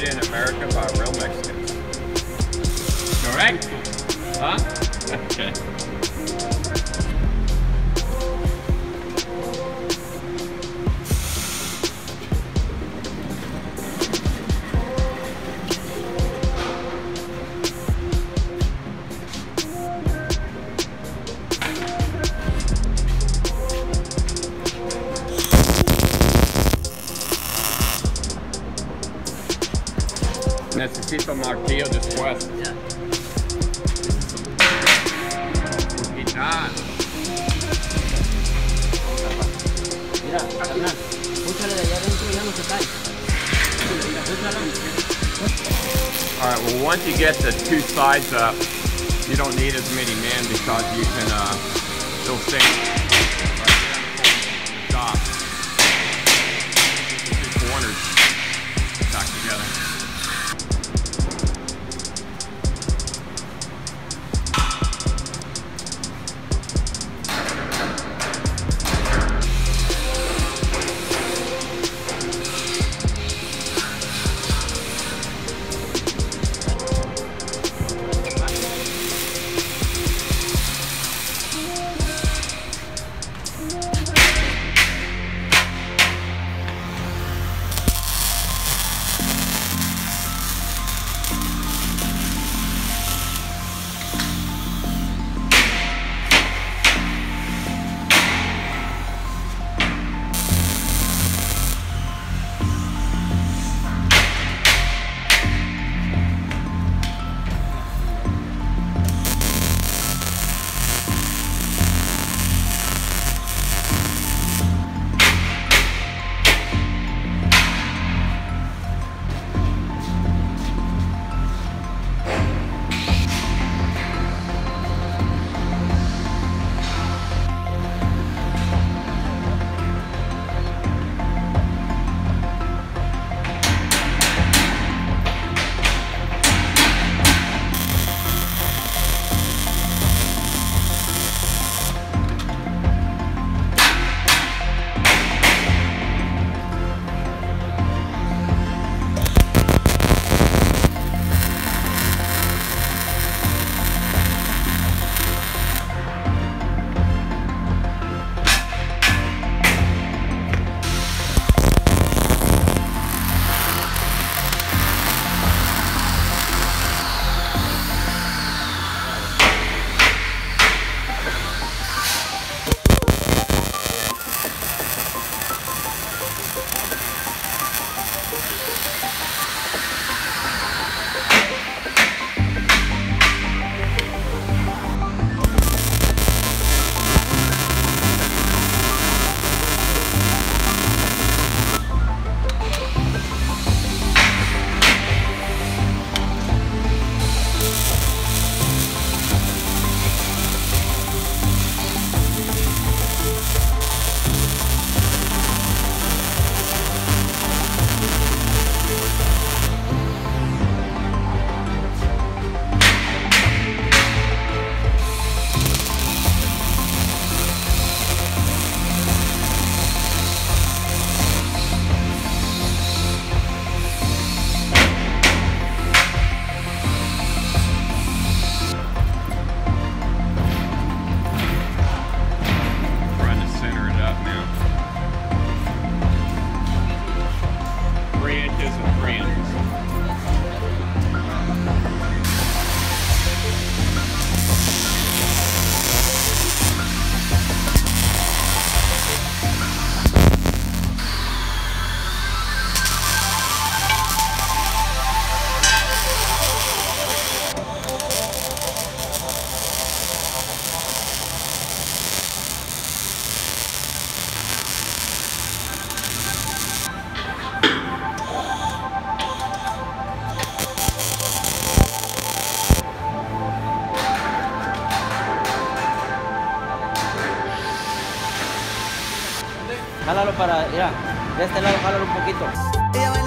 Made in America by real Mexicans. Correct? Huh? Okay. Necesito martillo después. Quitar. All right, well, once you get the two sides up, you don't need as many men because you can, uh, still stay. Stop. Two corners back together. Jálalo para, mira, de este lado jálalo un poquito.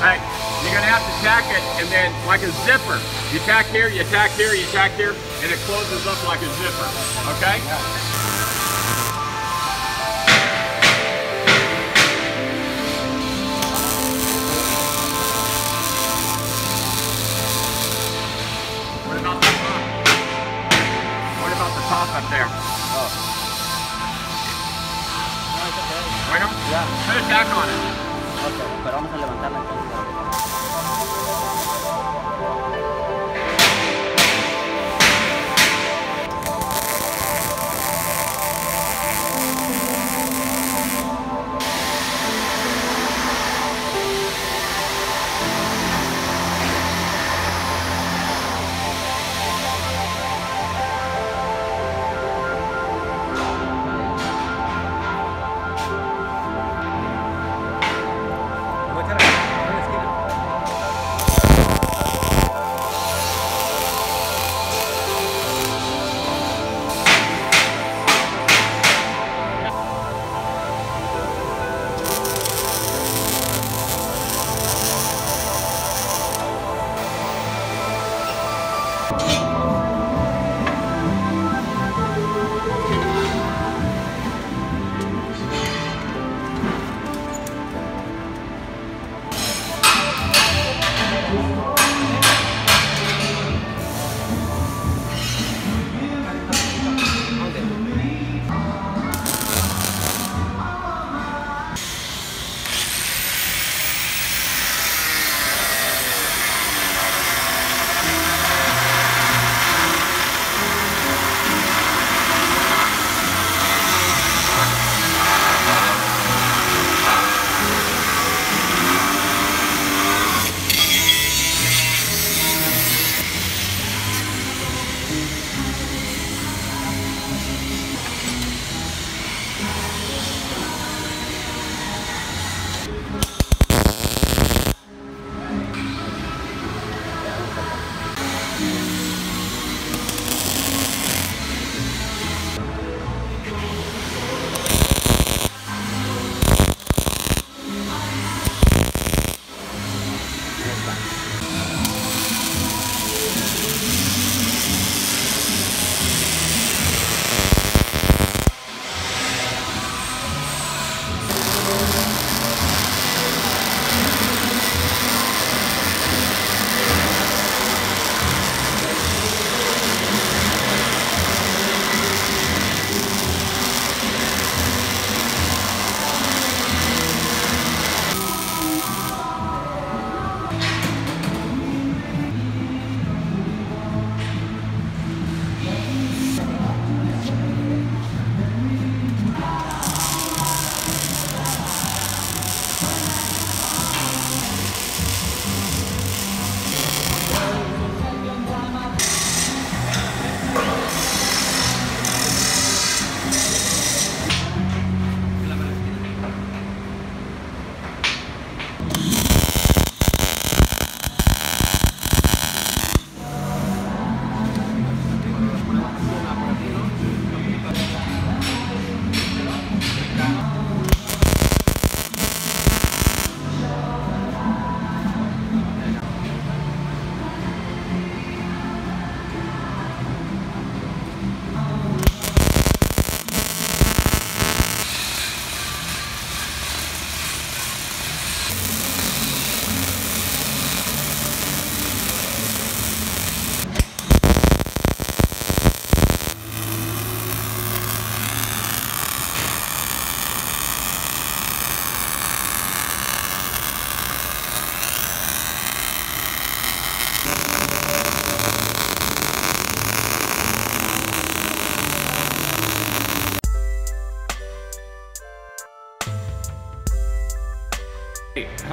Hey, you're gonna have to tack it and then like a zipper. You tack here, you tack here, you tack here, and it closes up like a zipper. Okay? What about the top? What about the top up there? No, it's okay. Bueno, put a tack on it. Ok, pero vamos a levantarla entonces.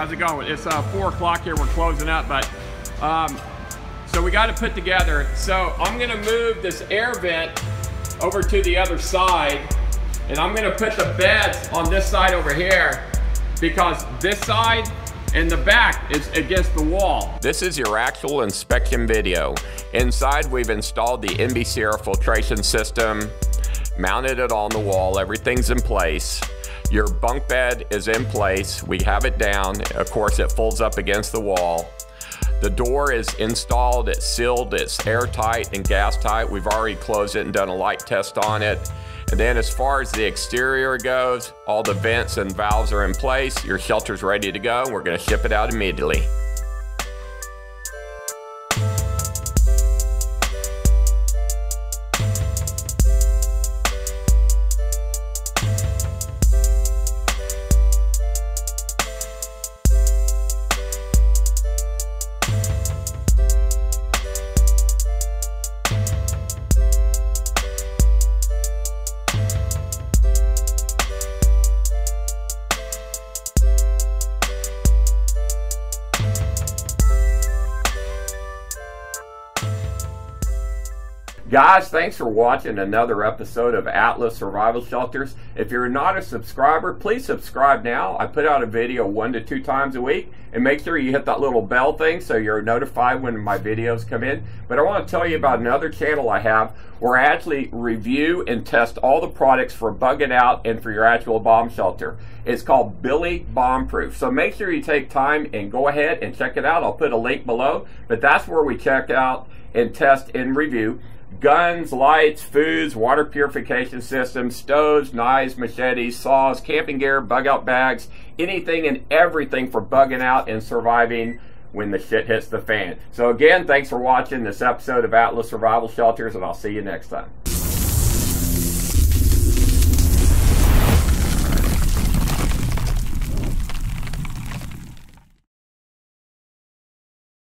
How's it going? It's uh, four o'clock here. We're closing up, but um, so we got to put together. So I'm gonna move this air vent over to the other side, and I'm gonna put the beds on this side over here because this side and the back is against the wall. This is your actual inspection video. Inside, we've installed the NBC air filtration system, mounted it on the wall. Everything's in place. Your bunk bed is in place. We have it down. Of course, it folds up against the wall. The door is installed, it's sealed, it's airtight and gas tight. We've already closed it and done a light test on it. And then as far as the exterior goes, all the vents and valves are in place. Your shelter's ready to go we're gonna ship it out immediately. Guys, thanks for watching another episode of Atlas Survival Shelters. If you're not a subscriber, please subscribe now. I put out a video one to two times a week, and make sure you hit that little bell thing so you're notified when my videos come in. But I want to tell you about another channel I have where I actually review and test all the products for bugging out and for your actual bomb shelter. It's called Billy Bombproof. So make sure you take time and go ahead and check it out. I'll put a link below, but that's where we check out and test and review guns, lights, foods, water purification systems, stoves, knives, machetes, saws, camping gear, bug out bags, anything and everything for bugging out and surviving when the shit hits the fan. So again, thanks for watching this episode of Atlas Survival Shelters and I'll see you next time.